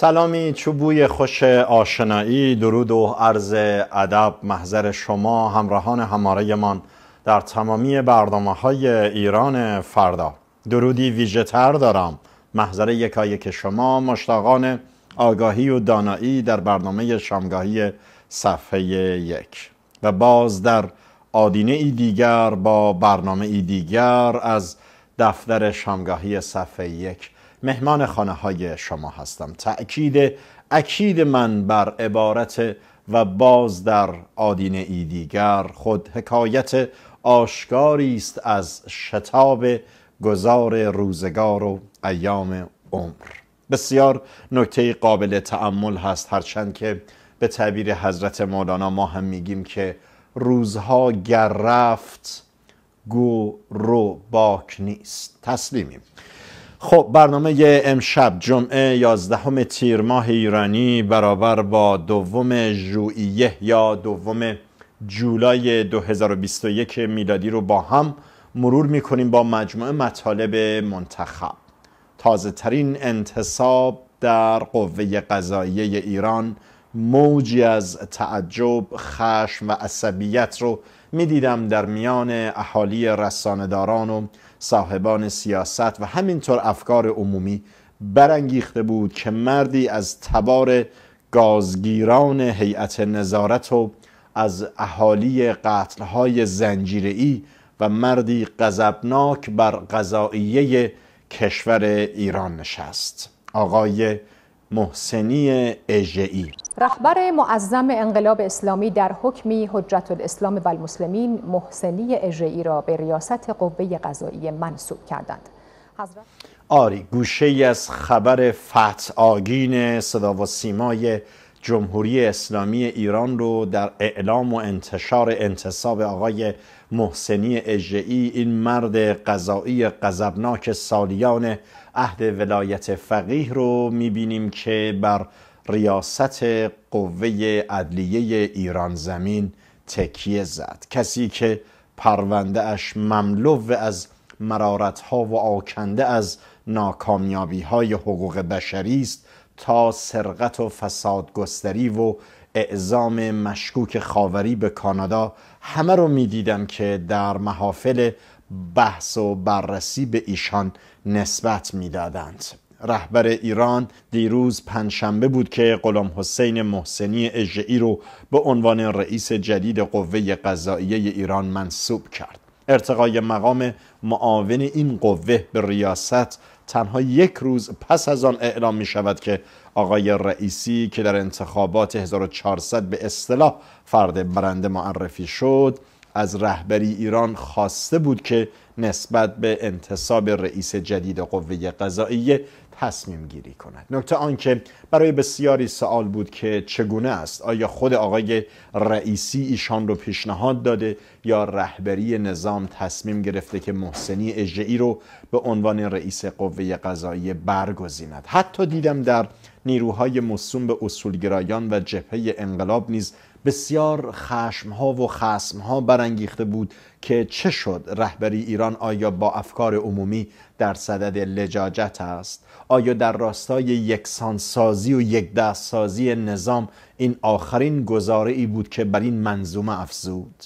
سلامی چوبوی خوش آشنایی درود و عرض ادب. محضر شما همراهان هماره من در تمامی برنامه های ایران فردا. درودی ویژه تر دارم. محضر یکایی که شما مشتاقان آگاهی و دانایی در برنامه شامگاهی صفحه یک. و باز در آدینه ای دیگر با برنامه ای دیگر از دفتر شامگاهی صفحه یک مهمان خانه های شما هستم. تأکید اکید من بر عبارت و باز در آدینه ای دیگر. خود حکایت آشکاری است از شتاب گذار روزگار و ایام عمر. بسیار نکته قابل تعمل هست هرچند که به تعبیر حضرت مولانا ما هم میگیم که روزها گر رفت گو رو باک نیست. تسلیمیم. خب برنامه امشب جمعه 11 تیر ماه ایرانی برابر با دوم ژوئیه یا دوم جولای 2021 میلادی رو با هم مرور می‌کنیم با مجموعه مطالب منتخب. تازه ترین انتصاب در قوه قضاییه ایران موجی از تعجب، خشم و عصبیت رو می‌دیدم در میان اهالی رسانداران و صاحبان سیاست و همینطور افکار عمومی برانگیخته بود که مردی از تبار گازگیران هیئت نظارت و از اهالی قتلهای زنجیره‌ای و مردی غضبناک بر قضاییه کشور ایران نشست. آقای محسنی اژه‌ای. رهبر معظم انقلاب اسلامی در حکمی حجت الاسلام و المسلمین محسنی اژه‌ای را به ریاست قوه قضایی منصوب کردند. حضرت آری گوشه از خبر فتح آگین صدا و سیمای جمهوری اسلامی ایران رو در اعلام و انتشار انتصاب آقای محسنی اژه‌ای این مرد قضایی غضبناک سالیان عهد ولایت فقیه رو می‌بینیم که بر ریاست قوه عدلیه ایران زمین تکیه زد. کسی که پرونده اش مملو از مرارت ها و آکنده از ناکامیابی های حقوق بشری است تا سرقت و فساد گستری و اعزام مشکوک خاوری به کانادا همه رو می‌دیدم که در محافل بحث و بررسی به ایشان نسبت می‌دادند. رهبر ایران دیروز پنجشنبه بود که غلام حسین محسنی اژه‌ای رو به عنوان رئیس جدید قوه قضاییه ایران منصوب کرد. ارتقای مقام معاون این قوه به ریاست تنها یک روز پس از آن اعلام می شود که آقای رئیسی که در انتخابات 1400 به اصطلاح فرد برنده معرفی شد از رهبری ایران خواسته بود که نسبت به انتصاب رئیس جدید قوه قضاییه تصمیم گیری کند. نکته آنکه برای بسیاری سوال بود که چگونه است آیا خود آقای رئیسی ایشان رو پیشنهاد داده یا رهبری نظام تصمیم گرفته که محسنی اژه‌ای رو به عنوان رئیس قوه قضاییه برگزیند؟ حتی دیدم در نیروهای مصوم به اصولگرایان و جبهه انقلاب نیز بسیار خشمها و خسمها برانگیخته بود که چه شد رهبری ایران آیا با افکار عمومی در صدد لجاجت است؟ آیا در راستای یکسانسازی و یک سازی نظام این آخرین گزاره ای بود که بر این منظومه افزود؟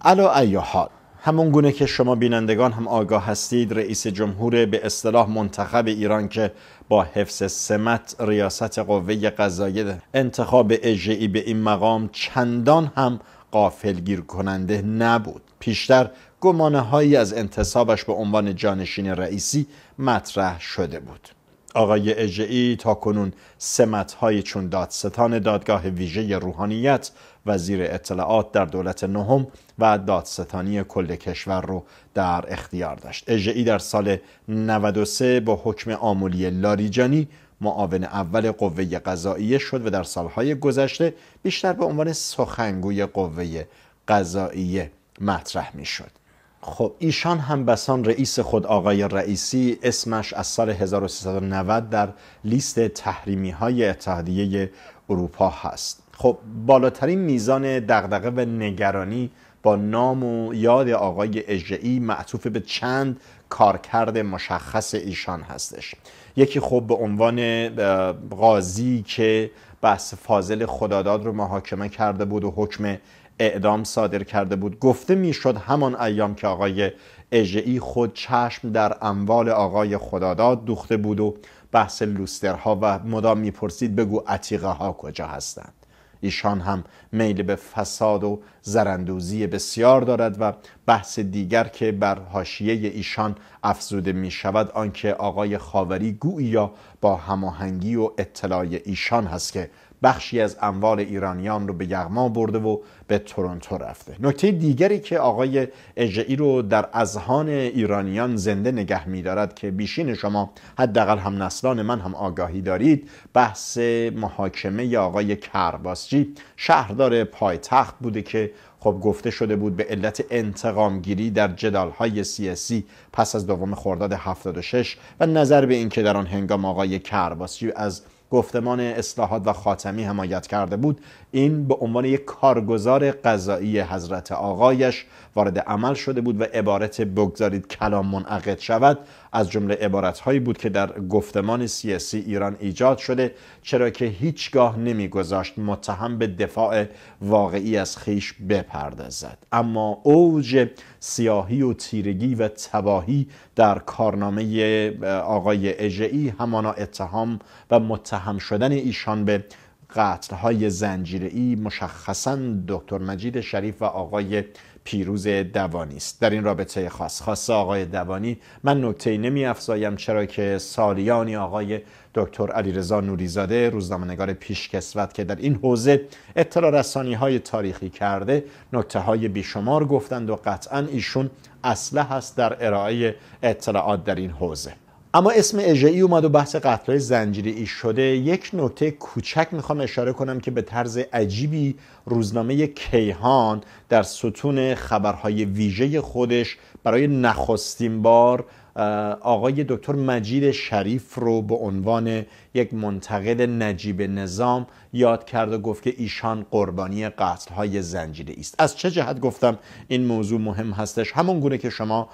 علا ای حال همون گونه که شما بینندگان هم آگاه هستید رئیس جمهور به اصطلاح منتخب ایران که با حفظ سمت ریاست قوه قضاییه انتخاب اجعی به این مقام چندان هم قافلگیر کننده نبود. پیشتر گمانه هایی از انتصابش به عنوان جانشین رئیسی مطرح شده بود. آقای اجعی تا کنون سمت های چون دادستان دادگاه ویژه روحانیت وزیر اطلاعات در دولت نهم و دادستانی کل کشور رو در اختیار داشت. اجعی در سال 93 با حکم آمولی لاریجانی معاون اول قوه قضاییه شد و در سالهای گذشته بیشتر به عنوان سخنگوی قوه قضاییه مطرح می شد خب ایشان هم بسان رئیس خود آقای رئیسی اسمش از سال 1390 در لیست تحریمی های اتحادیه اروپا هست. خب بالاترین میزان دغدغه و نگرانی با نام و یاد آقای اجعی معطوف به چند کارکرد مشخص ایشان هستش. یکی خب به عنوان قاضی که بحث فاضل خداداد رو محاکمه کرده بود و حکم اعدام صادر کرده بود. گفته می‌شد همان ایام که آقای اژه‌ای خود چشم در اموال آقای خداداد دوخته بود و بحث لوسترها و مدام می‌پرسید بگو عتیقه ها کجا هستند. ایشان هم میل به فساد و زرندوزی بسیار دارد و بحث دیگر که بر حاشیه ایشان افزوده می شود آنکه آقای خاوری گویا با هماهنگی و اطلاع ایشان هست که بخشی از اموال ایرانیان رو به یغما برده و به تورنتو رفته. نکته دیگری که آقای اژه‌ای رو در اذهان ایرانیان زنده نگه می‌دارد که بیشین شما حداقل هم نسلان من هم آگاهی دارید بحث محاکمه آقای کرباسچی شهردار پایتخت بوده که خب گفته شده بود به علت انتقام گیری در جدال های سیاسی پس از دوم خرداد 76 و نظر به اینکه در آن هنگام آقای کرباسچی از گفتمان اصلاحات و خاتمی حمایت کرده بود. این به عنوان یک کارگزار قضایی حضرت آقایش وارد عمل شده بود و عبارت بگذارید کلام منعقد شود. از جمله عبارت هایی بود که در گفتمان سیاسی ایران ایجاد شده چرا که هیچگاه نمیگذاشت متهم به دفاع واقعی از خیش بپردازد. اما اوج سیاهی و تیرگی و تباهی در کارنامه آقای اژه‌ای همانا اتهام و متهم شدن ایشان به قتل های زنجیری مشخصا دکتر مجید شریف و آقای پیروز دوانی است. در این رابطه خاص خاص آقای دوانی من نکته نمی افزایم چرا که سالیانی آقای دکتر علیرضا نوریزاده روزنامه‌نگار پیشکسوت که در این حوزه اطلاع رسانی های تاریخی کرده نکته های بیشمار گفتند و قطعا ایشون اصله هست در ارائه اطلاعات در این حوزه. اما اسم اژه‌ای اومد و بحث قتل زنجیری شده. یک نکته کوچک می‌خوام اشاره کنم که به طرز عجیبی روزنامه کیهان در ستون خبرهای ویژه خودش برای نخستین بار آقای دکتر مجید شریف رو به عنوان یک منتقد نجیب نظام یاد کرد و گفت که ایشان قربانی قتل های زنجیره است. از چه جهت گفتم این موضوع مهم هستش؟ همون گونه که شما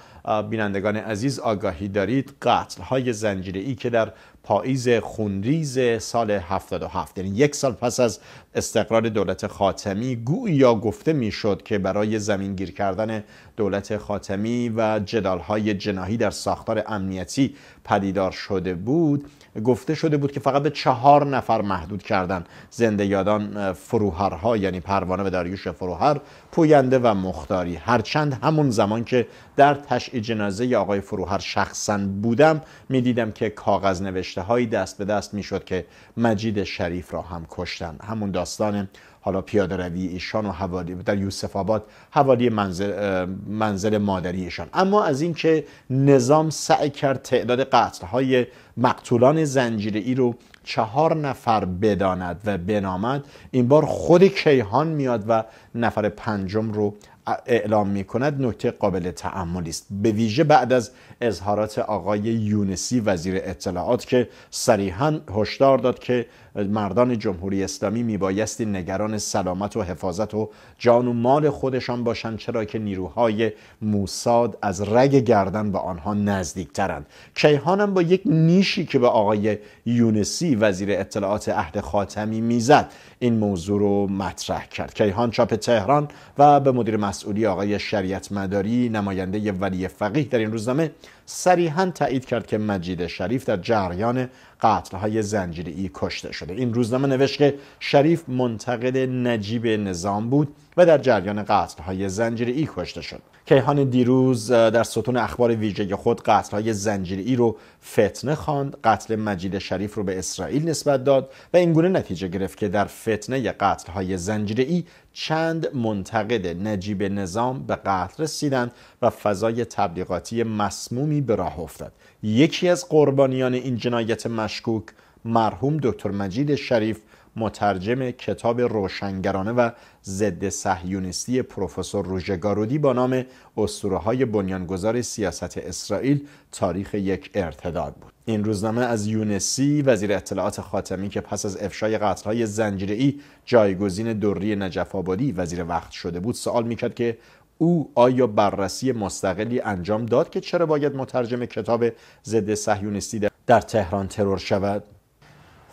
بینندگان عزیز آگاهی دارید قتل های زنجیره ای که در پاییز خونریز سال 77 یعنی یک سال پس از استقرار دولت خاتمی گویا گفته می‌شد که برای زمین گیر کردن دولت خاتمی و جدالهای جناهی در ساختار امنیتی پدیدار شده بود گفته شده بود که فقط به چهار نفر محدود کردن زنده یادان فروهرها یعنی پروانه و داریوش فروهر پوینده و مختاری. هرچند همون زمان که در تشعی جنازه آقای فروهر شخصا بودم می‌دیدم که کاغذ نوشته هایی دست به دست می‌شد که مجید شریف را هم کشتن همون داستان حالا پیاده روی ایشان و حوالی در یوسف آباد حوالی منزل, منزل مادری ایشان. اما از اینکه نظام سعی کرد تعداد قتل های مقتولان زنجیره ای رو چهار نفر بداند و بنامد این بار خود کیهان میاد و نفر پنجم رو اعلام می کند نکته قابل تعملی است. به ویژه بعد از اظهارات آقای یونسی وزیر اطلاعات که صریحا هشدار داد که مردان جمهوری اسلامی میبایستی نگران سلامت و حفاظت و جان و مال خودشان باشند چرا که نیروهای موساد از رگ گردن به آنها نزدیکترند. کیهانم با یک نیشی که به آقای یونسی وزیر اطلاعات عهد خاتمی می‌زد این موضوع رو مطرح کرد. کیهان چاپ تهران و به مدیر مسئولی آقای شریعت مداری نماینده ولی فقیه در این روزنامه صریحا تایید کرد که مجید شریف در جریان قتل های زنجیری کشته شده. این روزنامه نوشت که شریف منتقد نجیب نظام بود. و در جریان قتل های زنجیری کشته شد. کیهان دیروز در ستون اخبار ویژه خود قتل های زنجیری رو فتنه خواند. قتل مجید شریف رو به اسرائیل نسبت داد و اینگونه نتیجه گرفت که در فتنه قتل های زنجیری چند منتقد نجیب نظام به قتل رسیدند و فضای تبلیغاتی مسمومی به راه افتاد. یکی از قربانیان این جنایت مشکوک مرحوم دکتر مجید شریف مترجم کتاب روشنگرانه و ضد صهیونیستی پروفسور روژگارودی با نام اسطوره های بنیانگذار سیاست اسرائیل تاریخ یک ارتداد بود. این روزنامه از یونسی وزیر اطلاعات خاتمی که پس از افشای قتل‌های زنجیره‌ای جایگزین دوری نجف آبادی وزیر وقت شده بود سوال می‌کرد که او آیا بررسی مستقلی انجام داد که چرا باید مترجم کتاب ضد صهیونیستی در تهران ترور شود؟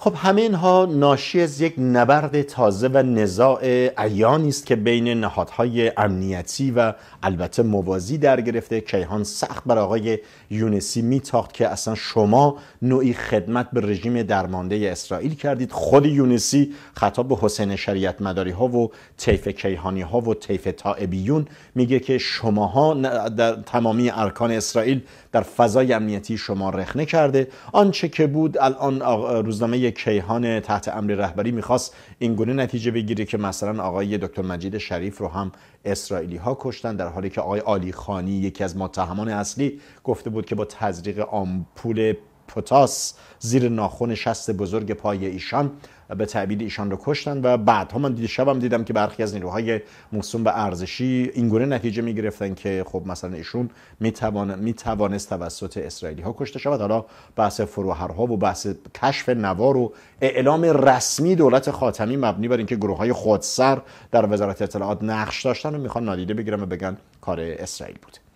خب همه اینها ناشی از یک نبرد تازه و نزاع عیانی است که بین نهادهای امنیتی و البته موازی در گرفته. کیهان سخت بر آقای یونسی میتاخت که اصلا شما نوعی خدمت به رژیم درمانده اسرائیل کردید. خود یونسی خطاب به حسین شریعت مداری ها و طیف کیهانی ها و طیف طائبیون میگه که شماها در تمامی ارکان اسرائیل در فضای امنیتی شما رخنه کرده. آنچه که بود الان روزنامه کیهان تحت امر رهبری می‌خواست این گونه نتیجه بگیره که مثلا آقای دکتر مجید شریف رو هم اسرائیلی ها کشتن در حالی که آقای آلی خانی یکی از متهمان اصلی گفته بود که با تزریق آمپول پوتاس زیر ناخن شست بزرگ پای ایشان به تعبیر ایشان رو کشتن و بعدها من شبم دیدم که برخی از نیروهای موسوم به ارزشی اینگونه نتیجه می گرفتن که خب مثلا ایشون می, می توانست توسط اسرائیلی ها کشته شود. حالا بحث فروهرها و بحث کشف نوار و اعلام رسمی دولت خاتمی مبنی بر اینکه گروه های خودسر در وزارت اطلاعات نقش داشتن و می‌خوان نادیده بگیرن و بگن کار اسرائیل بوده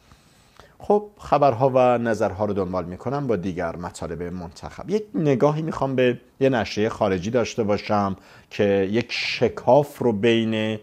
خب خبرها و نظرها رو دنبال می‌کنم با دیگر مطالب منتخب. یک نگاهی می‌خوام به یه نشریه خارجی داشته باشم که یک شکاف رو بین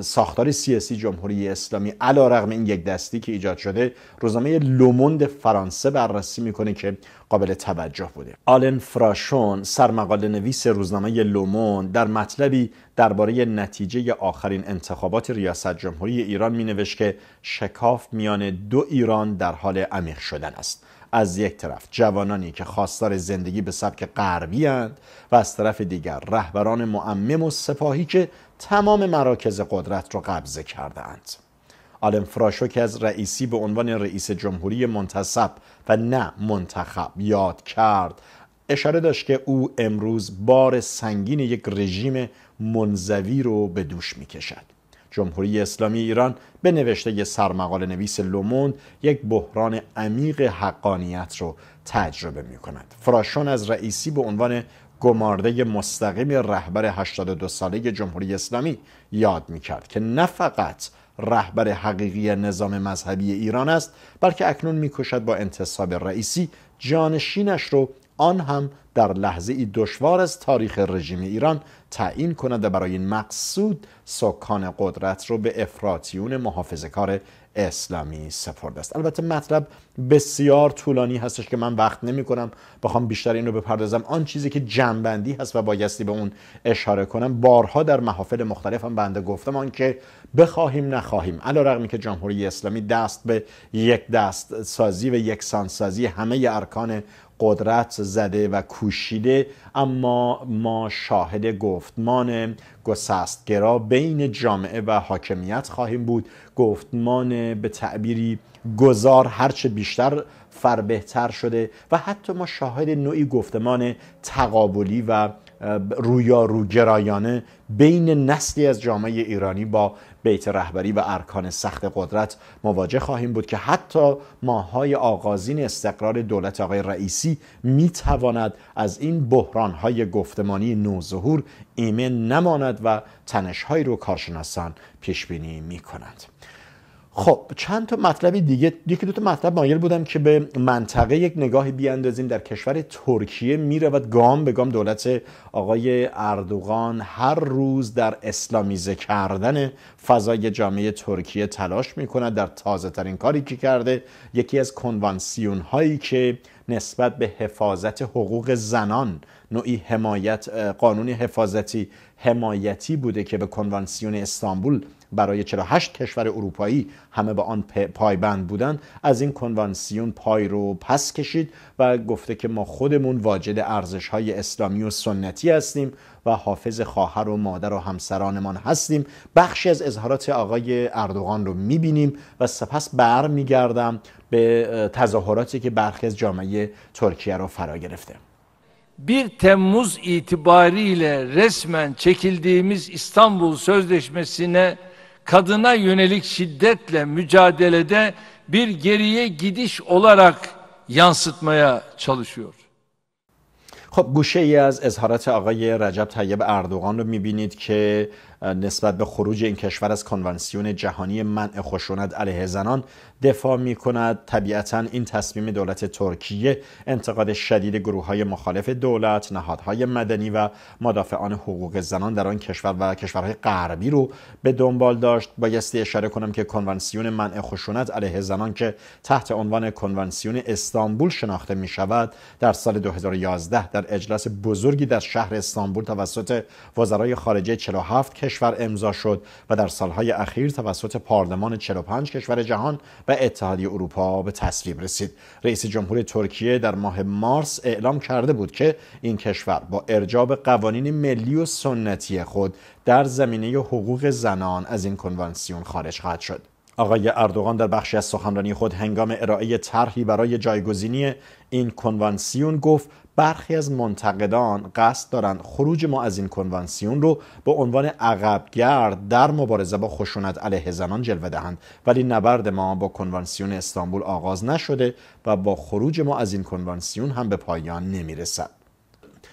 ساختار سیاسی جمهوری اسلامی علا رغم این یک دستی که ایجاد شده روزنامه لوموند فرانسه بررسی می‌کنه که قابل توجه بوده. آلن فراشون سرمقاله نویس روزنامه لوموند در مطلبی درباره نتیجه آخرین انتخابات ریاست جمهوری ایران می که شکاف میان دو ایران در حال عمیق شدن است از یک طرف جوانانی که خواستار زندگی به سبک غربی و از طرف دیگر رهبران معمم و سپاهی که تمام مراکز قدرت را قبضه کرده اند. آلم فراشو که از رئیسی به عنوان رئیس جمهوری منتصب و نه منتخب یاد کرد اشاره داشت که او امروز بار سنگین یک رژیم منزوی رو به دوش می کشد. جمهوری اسلامی ایران به نوشته سرمقال نویس لوموند یک بحران عمیق حقانیت رو تجربه می کند. فراشون از رئیسی به عنوان گمارده مستقیم رهبر 82 ساله جمهوری اسلامی یاد می کرد که نه فقط رهبر حقیقی نظام مذهبی ایران است بلکه اکنون می‌کشد با انتصاب رئیسی جانشینش رو آن هم در لحظه ای دشوار از تاریخ رژیم ایران تعیین کند و برای این مقصود سکان قدرت رو به افراتیون محافظه کار اسلامی سپرده است. البته مطلب بسیار طولانی هستش که من وقت نمی کنم بخوام بیشتر این رو بپردازم. آن چیزی که جنبندی هست و بایستی به اون اشاره کنم بارها در محافل مختلف هم بنده گفتم آن که بخواهیم نخواهیم علا رقمی که جمهوری اسلامی دست به یک دست سازی و یکسان سازی همه ارکان قدرت زده و کوشیده اما ما شاهد گفتمان گسستگرا بین جامعه و حاکمیت خواهیم بود. گفتمان به تعبیری گذار هرچه بیشتر فر بهتر شده و حتی ما شاهد نوعی گفتمان تقابلی و رویاروگرایانه بین نسلی از جامعه ایرانی با بیت رهبری و ارکان سخت قدرت مواجه خواهیم بود که حتی ماهای آغازین استقرار دولت آقای رئیسی می تواند از این بحرانهای گفتمانی نوظهور ایمن نماند و تنشهایی رو کارشناسان پیش بینی می کنند. خب چند تا مطلبی دیگه یکی دو تا مطلب مایل بودم که به منطقه یک نگاهی بیاندازیم در کشور ترکیه. می‌رود گام به گام دولت آقای اردوغان هر روز در اسلامیزه کردن فضای جامعه ترکیه تلاش می‌کند در تازه ترین کاری که کرده یکی از کنوانسیون هایی که نسبت به حفاظت حقوق زنان نوعی حمایت قانون حفاظتی حمایتی بوده که به کنوانسیون استانبول برای 48 کشور اروپایی همه به آن پایبند بودند. از این کنوانسیون پای رو پس کشید و گفته که ما خودمون واجد ارزش های اسلامی و سنتی هستیم و حافظ خواهر و مادر و همسرانمان هستیم. بخشی از اظهارات آقای اردوغان رو می‌بینیم و سپس برمیگردم به tezahüratı ki برخی از جامعه Türkiye رو فرا گرفته. 1 Temmuz itibariyle resmen çekildiğimiz İstanbul Sözleşmesi'ne kadına yönelik şiddetle mücadelede bir geriye gidiş olarak yansıtmaya çalışıyor. خب گوشه ای از اظهارات آقای رجب طیب اردوغان رو میبینید که نسبت به خروج این کشور از کنوانسیون جهانی منع خشونت علیه زنان دفاع می کند طبیعتا این تصمیم دولت ترکیه انتقاد شدید گروه های مخالف دولت نهادهای مدنی و مدافعان حقوق زنان در آن کشور و کشورهای غربی رو به دنبال داشت. بایستی اشاره کنم که کنوانسیون منع خشونت علیه زنان که تحت عنوان کنوانسیون استانبول شناخته می شود در سال 2011 در اجلاس بزرگی در شهر استانبول توسط وزرای خارجه 47 کشور امضا شد و در سالهای اخیر توسط پارلمان 45 کشور جهان و اتحادیه اروپا به تصویب رسید. رئیس جمهور ترکیه در ماه مارس اعلام کرده بود که این کشور با ارجاب قوانین ملی و سنتی خود در زمینه حقوق زنان از این کنوانسیون خارج خواهد شد. آقای اردوغان در بخشی از سخنرانی خود هنگام ارائه طرحی برای جایگزینی این کنوانسیون گفت برخی از منتقدان قصد دارند خروج ما از این کنوانسیون رو به عنوان عقبگرد در مبارزه با خشونت علیه زنان جلوه دهند. ولی نبرد ما با کنوانسیون استانبول آغاز نشده و با خروج ما از این کنوانسیون هم به پایان نمی‌رسد.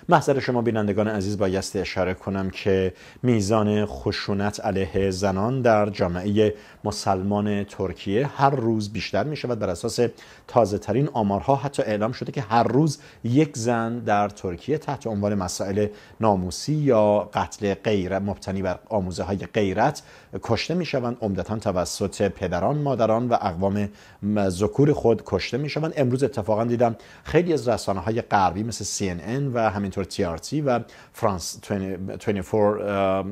محضر شما بینندگان عزیز بایستی اشاره کنم که میزان خشونت علیه زنان در جامعه مسلمان ترکیه هر روز بیشتر می شود بر اساس تازه ترین آمارها حتی اعلام شده که هر روز یک زن در ترکیه تحت عنوان مسائل ناموسی یا قتل غیرت مبتنی بر آموزه های غیرت کشته می شوند عمدتا توسط پدران مادران و اقوام ذکور خود کشته می شوند امروز اتفاقا دیدم خیلی از رسانه های غربی مثل CNN و همینطور TRT و فرانس 24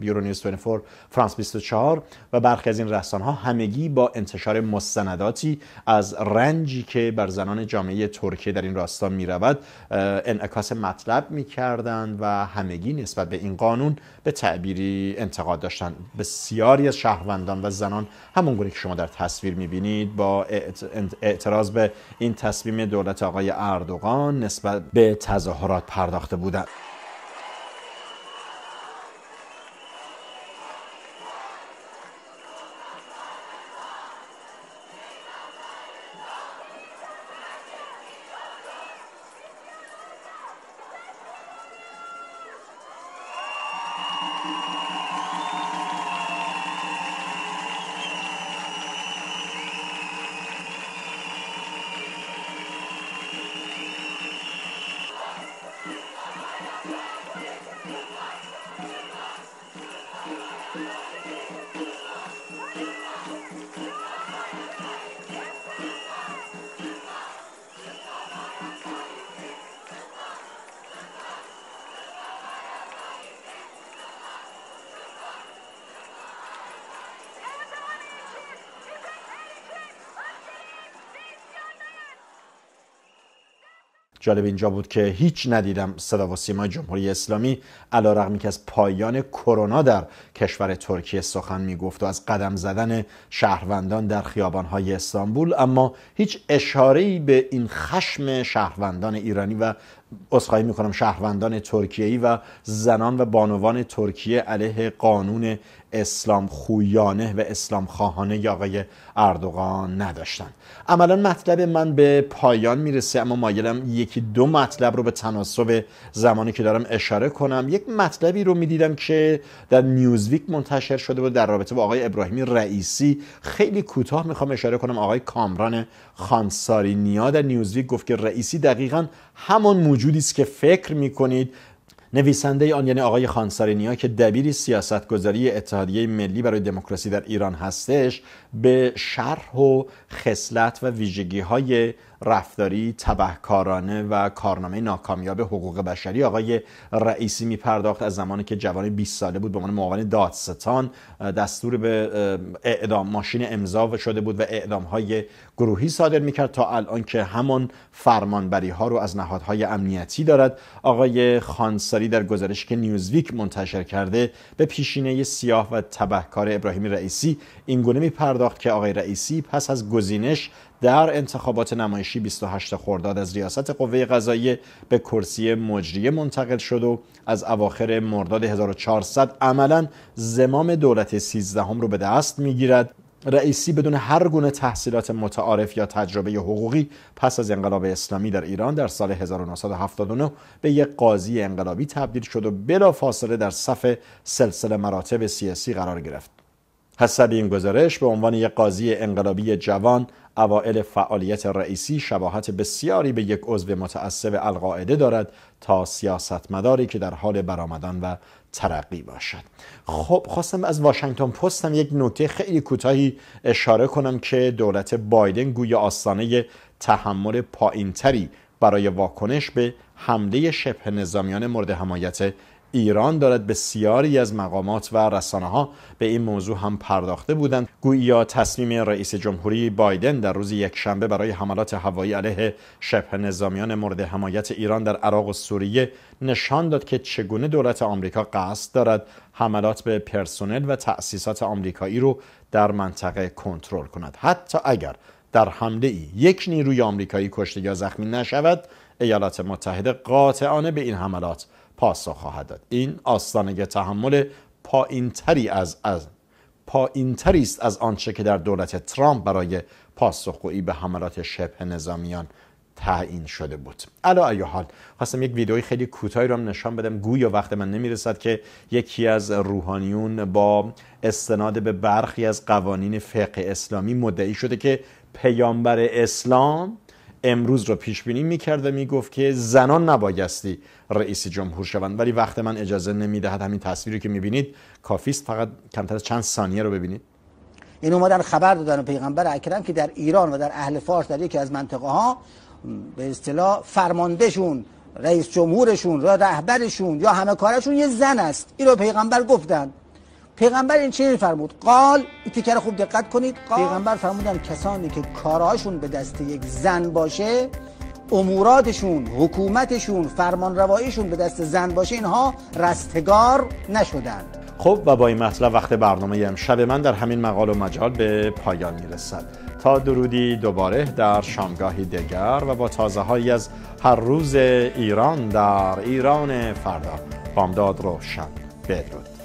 یورو نیوز 24 فرانس 24 و برخی از این رسانه ها همگی با انتشار مستنداتی از رنجی که بر زنان جامعه ترکیه در این راستا می رود انعکاس مطلب می کردند و همگی نسبت به این قانون به تعبیری انتقاد داشتند. بسیاری از شهروندان و زنان همون که شما در تصویر می‌بینید با اعتراض به این تصمیم دولت آقای اردوغان نسبت به تظاهرات پرداخته بودند. جالب اینجا بود که هیچ ندیدم صدا و سیمای جمهوری اسلامی علا رقمی که از پایان کرونا در کشور ترکیه سخن می‌گفت و از قدم زدن شهروندان در خیابانهای استانبول اما هیچ اشاره به این خشم شهروندان ایرانی و اصخایی می‌کنم شهروندان ترکیه‌ای و زنان و بانوان ترکیه علیه قانون اسلام خویانه و اسلام خواهانه یا آقای اردوغان نداشتن عملا مطلب من به پایان می‌رسه اما مایلم یکی دو مطلب رو به تناسب زمانی که دارم اشاره کنم. یک مطلبی رو می‌دیدم که در نیوزویک منتشر شده بود در رابطه با آقای ابراهیمی رئیسی. خیلی کوتاه می‌خوام اشاره کنم آقای کامران خانساری نیا در نیوزویک گفت که رئیسی دقیقا همون موجودی است که فکر می‌کنید. نویسنده آن یعنی آقای خانسارینیا که دبیری سیاستگذاری اتحادیه ملی برای دموکراسی در ایران هستش به شرح و خصلت و ویژگی های رفتاری تبهکارانه و کارنامه ناکامیاب حقوق بشری. آقای رئیسی می پرداخت از زمانی که جوان 20 ساله بود به عنوان معاون دادستان. دستور به اعدام ماشین امضا شده بود و اعدام های گروهی صادر می کرد تا الان که همان فرمانبری ها رو از نهادهای امنیتی دارد. آقای خانساری در گزارشی که نیوزویک منتشر کرده به پیشینه سیاه و تبهکار ابراهیم رئیسی این گونه می پرداخت که آقای رئیسی پس از گزینش در انتخابات نمایشی 28 خرداد از ریاست قوه قضاییه به کرسی مجریه منتقل شد و از اواخر مرداد 1400 عملا زمام دولت 13 هم رو به دست می‌گیرد رئیسی بدون هر گونه تحصیلات متعارف یا تجربه حقوقی پس از انقلاب اسلامی در ایران در سال 1979 به یک قاضی انقلابی تبدیل شد و بلا فاصله در صف سلسله مراتب سیاسی قرار گرفت. حسب این گزارش به عنوان یک قاضی انقلابی جوان اوائل فعالیت رئیسی شباهت بسیاری به یک عضو متعصب القاعده دارد تا سیاستمداری که در حال برآمدن و ترقی باشد. خب خواستم از واشنگتن پست هم یک نکته خیلی کوتاهی اشاره کنم که دولت بایدن گویا آستانه تحمل پایینتری برای واکنش به حمله شبه نظامیان مورد حمایت ایران دارد بسیاری از مقامات و رسانه ها به این موضوع هم پرداخته بودند. گویا تصمیم رئیس جمهوری بایدن در روز یکشنبه برای حملات هوایی علیه شبه نظامیان مورد حمایت ایران در عراق و سوریه نشان داد که چگونه دولت آمریکا قصد دارد حملات به پرسنل و تأسیسات آمریکایی رو در منطقه کنترل کند. حتی اگر در حمله ای یک نیروی آمریکایی کشته یا زخمی نشود ایالات متحده قاطعانه به این حملات پاسخ خواهد داد. این آستانه تحمل پایینتری از از پایینتری است از آنچه که در دولت ترامپ برای پاسخگویی به حملات شبه نظامیان تعیین شده بود. علا ای حال خواستم یک ویدئوی خیلی کوتاهی رو هم نشان بدم. گویا وقت من نمی‌رسد که یکی از روحانیون با استناد به برخی از قوانین فقه اسلامی مدعی شده که پیامبر اسلام امروز رو پیش بینی می‌کرد و می‌گفت که زنان نبایستی رئیس جمهور شوند. ولی وقت من اجازه نمی‌دهد همین تصویری که می‌بینید کافی است فقط کمتر از چند ثانیه رو ببینید. این اومدن خبر دادن پیغمبر اکرم که در ایران و در اهل فارس در یکی از منطقه ها به اصطلاح فرماندهشون رئیس جمهورشون یا رهبرشون یا همه کارشون یه زن است. این رو پیغمبر گفتن. پیغمبر این چی فرمود قال این تیکر خوب دقت کنید. قال. پیغمبر فرمودن کسانی که کارهاشون به دست یک زن باشه اموراتشون حکومتشون فرمان رواییشون به دست زن باشه اینها رستگار نشدن. خب و با این مطلب وقت برنامه امشب من در همین مقال و مجال به پایان می‌رسد. تا درودی دوباره در شامگاهی دیگر و با تازه هایی از هر روز ایران در ایران فردا. بامداد روشن. بدرود.